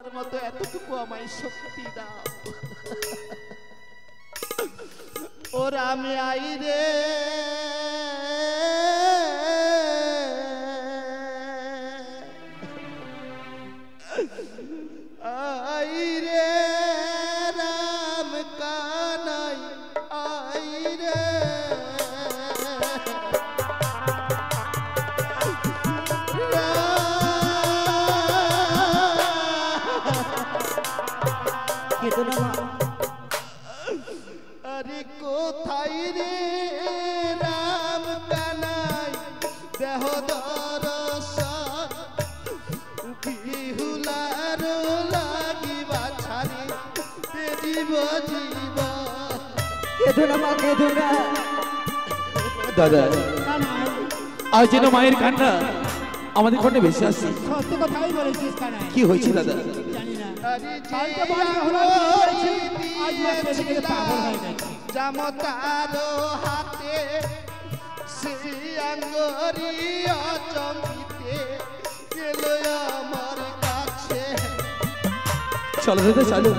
তার শক্তি দাও। ও রামে আই রে। আই কেঁদো না মা আরে কোথায় রে? রাম কানাই দেহ দরসন বিহুলার লাগিবা ছাড়ি দেব জীব। কেঁদো না মা কেঁদো না। দাদা আজ যেন মায়ের কান্না আমাদের ঘটে বেশি আসছে সত্য কথাই বলেছিস কি হয়েছে দাদা? কালকে বাড়ি হলো আজ মা কেঁদে কেঁদে পাগল হয়ে গেছে। জামতারো হাতে শ্রীয়াঙ্গরি অচমিতে গেল আমার কাছে। চলো চলো।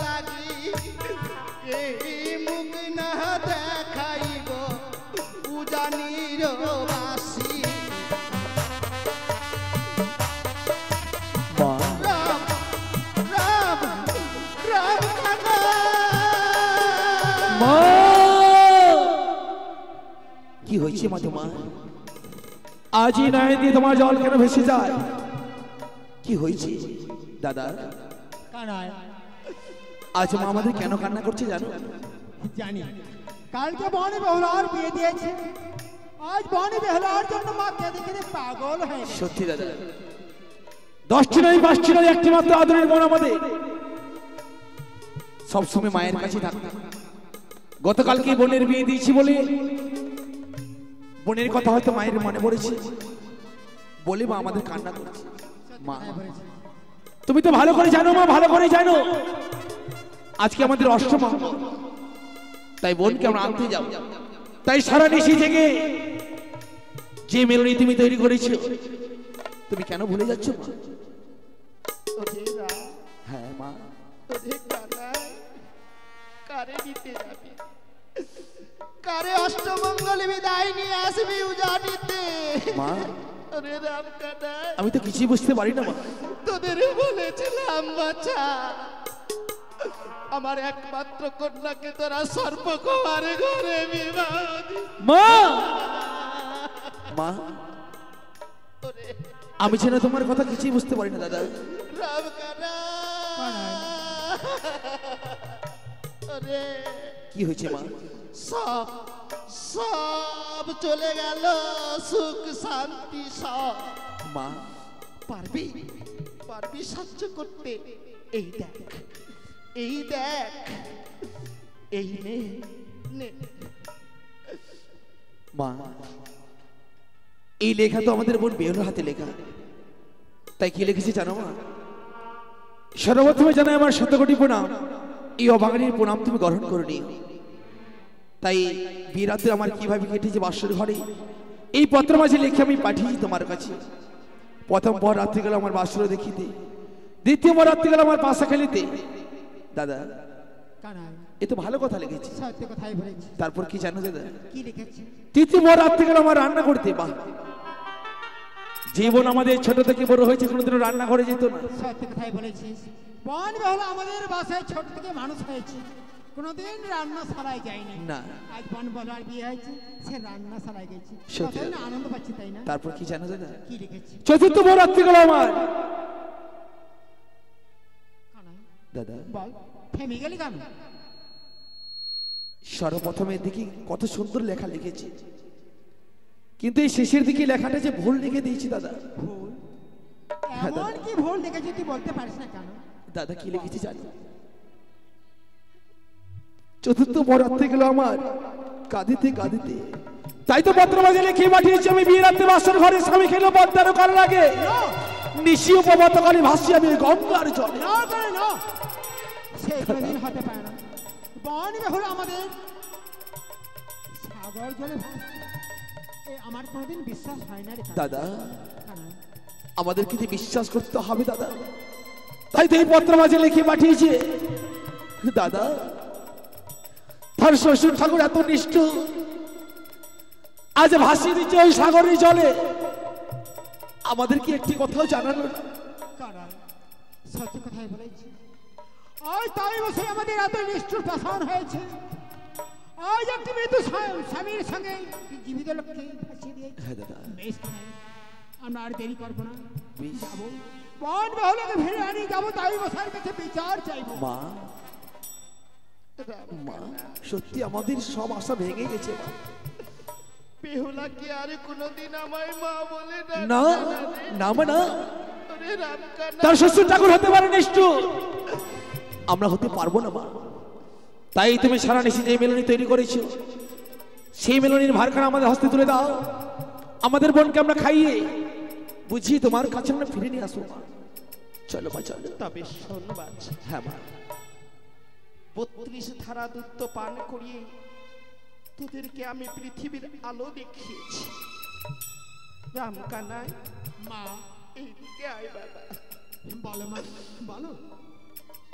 লাগি এই মুখ না দেখাইব উজানির বাসি মা রাম রাম রাম কানাই মা কি হয়েছে মা তোমার? আজই নয় দিয়ে তোমার জল কেন ভেসে যায়? কি হয়েছে দাদা? কানাই আজ মা আমাদের কেন কান্না করছে জানো? জানি। কালকে বনে বেহুলার বিয়ে দিয়েছে। আজ বনে বেহুলার জন্য মা কেঁদে কেঁদে পাগল হয়ে সত্যি দাদা। দশটি নয় পাঁচটি নয় একটি মাত্র আদরের বোন আমাদের। সবসময় মায়ের কাছে থাকতাম। গতকালকে বোনের বিয়ে দিয়েছি বলে বোনের কথা হয়তো মায়ের মনে পড়েছে। বলে মা আমাদের কান্না করছে। মা। তুমি তো ভালো করে জানো মা ভালো করে জানো। আজকে আমাদের অষ্টমঙ্গ তাই বোনকে আমরা আনতে যাব। তাই সারা নিশি থেকে যে মেলনি তুমি তৈরি করেছ, তুমি কেন ভুলে যাচ্ছ হ্যাঁ মা। কারে নিয়ে মা, আমি তো কিছুই বুঝতে পারি না, মা। তোদের বলেছিলাম বাচ্চা আমার একমাত্র কন্যাকে তোরা সর্বকুমারে ঘরে বিবাহ। মা! মা? আমি যেন তোমার কথা কিছুই বুঝতে পারি না দাদা। কি হয়েছে মা? সব সব চলে গেল সুখ শান্তি সব। মা? পারবি? পারবি সাহায্য করতে? এই দেখ। এই দেখ, এই নে নে। মা, এই লেখা তো আমাদের বোন বেহুলার হাতে লেখা। তাই কি লিখেছে জানো মা? সর্বপ্রথমে জানাই আমার শতকোটি প্রণাম। এই অভাগনীর প্রণাম তুমি গ্রহণ করে নিও তাই বিয়ে রাত্রে আমার কীভাবে কেটেছে বাসর ঘরে, এই পত্র মাঝে লিখে আমি পাঠিয়েছি তোমার কাছে। প্রথম পর রাত্রি গেল আমার বাসর দেখিতে, দ্বিতীয় পর রাত্রি গেল আমার পাশা খেলিতে। দাদা এ তো ভালো কথা লিখেছে। তারপর কি জানো দাদা? কি লিখেছে? তৃতীয় পর রাত্রি গেল আমার রান্না করতে বাহ জীবন আমাদের ছোট থেকে বড় হয়েছে কোনোদিনও রান্না করে যেত না। সত্য কথাই বলেছিস বন বেহুলা আমাদের বাসায় ছোট থেকে মানুষ হয়েছে। কোনোদিন রান্না ছাড়াই যায়নি। না। আজ বন বেহুলার বিয়ে হয়েছে সে রান্না ছাড়াই গেছে। সত্যি। আনন্দ পাচ্ছি তাই না? তারপর কি জানো দাদা? কি লিখেছে? চতুর্থ পর রাত্রি গেল আমার। দাদা। বল থেমে গেলি কেন? সর্বপ্রথমের দিকে কত সুন্দর লেখা লিখেছি। কিন্তু এই শেষের দিকে লেখাটা যে ভুল লিখে দিয়েছি দাদা। ভুল? হ্যাঁ। এমন কি ভুল লিখেছে তুই বলতে পারিস না কেন? দাদা কি লিখেছি জানো? চতুর্থ বরাত্রে গেল আমার কাঁদিতে কাঁদিতে। তাই তো পত্র মাঝে লিখে পাঠিয়েছি আমি বিয়ে রাত্রে বাসর ঘরে স্বামী খেলো পদ্মারও কারণ লাগে। নিশি ভাসি আমি গঙ্গার জলে। না করে না। এই কোনোদিন হতে পারে না। বন বেহুলা আমাদের। সাগর জলে ভাসছে এ আমার কোনোদিন বিশ্বাস হয় না রে দাদা আমাদের কিন্তু বিশ্বাস করতে হবে দাদা তাই তো এই পত্র মাঝে লিখে পাঠিয়েছে। দাদা তার শ্বশুর ঠাকুর এত নিষ্ঠ আজ ভাসিয়ে দিচ্ছে ওই সাগরের জলে। আমাদের কি একটি কথাও জানালো না? সত্যি কথাই বলেছি। আজ তাই বসে আমাদের এত নিষ্ঠুর পাশান হয়েছে। আজ একটি মৃত্যু স্বামীর সঙ্গে জীবিত লোককে ফাঁসিয়ে দিয়েছে। হ্যাঁ বেশ আমরা আর দেরি করব না। যাব। বন বেহুলাকে ফিরে আনি যাব তাই বসার কাছে বিচার চাইব। মা। মা সত্যি আমাদের সব আশা ভেঙে গেছে। মা। বেহুলা কি আর কোনোদিন আমায় মা বলে না না না তার শ্বশুর ঠাকুর হতে পারে আমরা হতে পারব না মা। তাই তুমি সারা নিশি যে মেলনি তৈরি করেছ। সেই মেলনির ভারখানা আমাদের হস্তে তুলে দাও। আমাদের বোনকে আমরা খাইয়ে বুঝিয়ে তোমার কাছে আমরা ফিরে নিয়ে আসব মা। চলো মা চলো। তবে শোন হ্যাঁ মা। বত্রিশ ধারা দুধ পান করিয়ে তোদেরকে আমি পৃথিবীর আলো দেখিয়েছি। রামকানাই মা এইদিকে আয় বাবা। বলো মা বলো।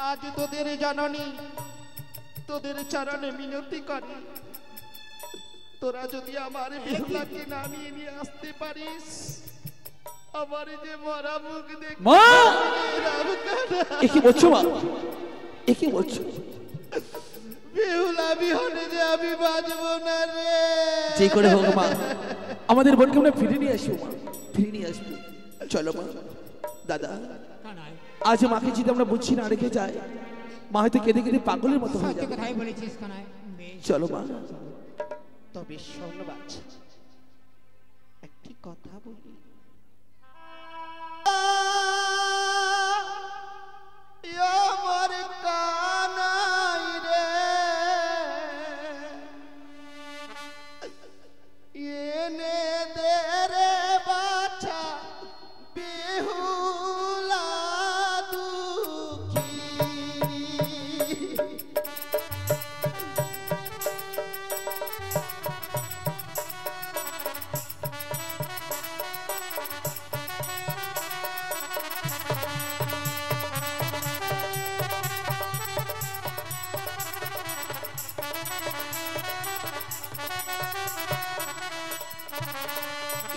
আজ তোদের জননী তোদের চরণে মিনতি করে। তোরা যদি আমার বেহুলাকে নামিয়ে নিয়ে আসতে পারিস আমার যে মরা মুখ দেখে মা! রামকানা এ কি বলছো মা? এ কি বলছো? বেহুলা বিহনে যে আমি বাঁচবো না রে। যে করে হোক মা আমাদের বোনকে আমরা ফিরে নিয়ে আসব মা। ফিরে নিয়ে আসব। চলো মা দাদা আজ মাকে যদি আমরা বুঝছি না রেখে যাই মা হয়তো কেঁদে কেঁদে পাগলের মতো হয়ে যাবে। চলো মা। তবে শোন বাচ্চা একটি কথা বলি।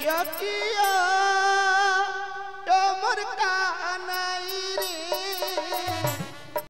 aqui, ó.